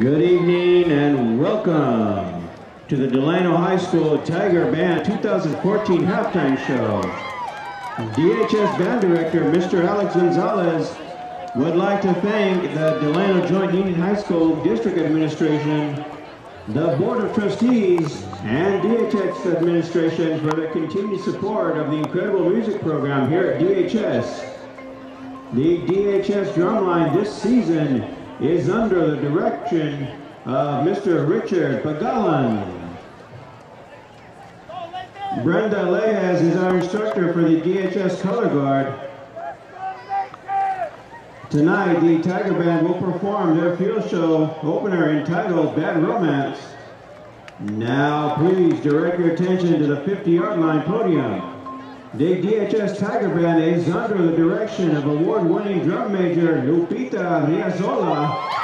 Good evening and welcome to the Delano High School Tiger Band 2014 halftime show. DHS Band Director Mr. Alex Gonzalez would like to thank the Delano Joint Union High School District Administration, the Board of Trustees, and DHS Administration for their continued support of the incredible music program here at DHS. The DHS drumline this season is under the direction of Mr. Richard Pagalan. Brenda Leas is our instructor for the DHS Color Guard. Tonight, the Tiger Band will perform their field show opener entitled Bad Romance. Now, please direct your attention to the 50-yard line podium. The DHS Tiger Band is under the direction of award-winning drum major Lupita Riazola.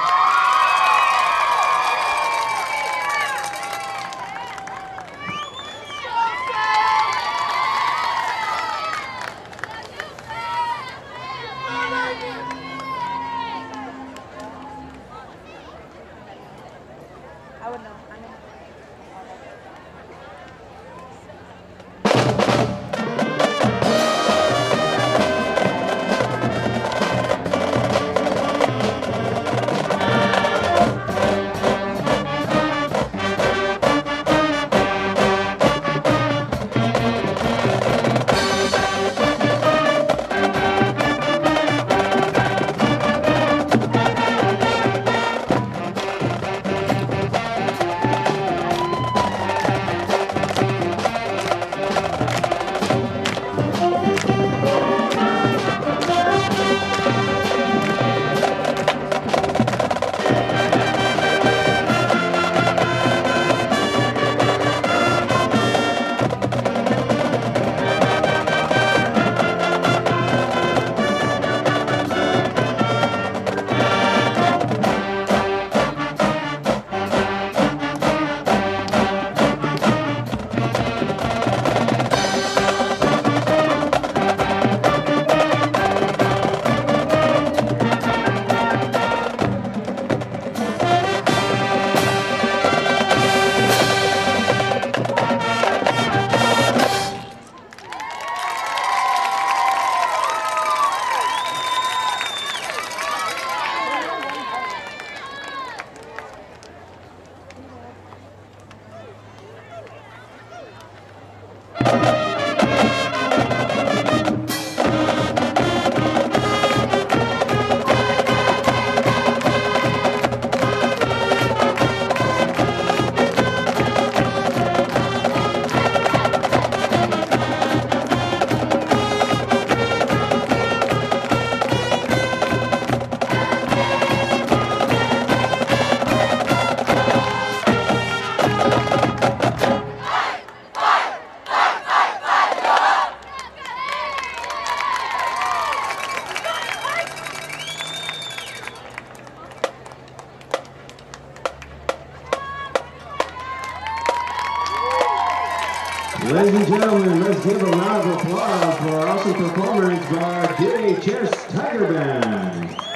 Ladies and gentlemen, let's give a round of applause for our awesome performance by DHS Tiger Band.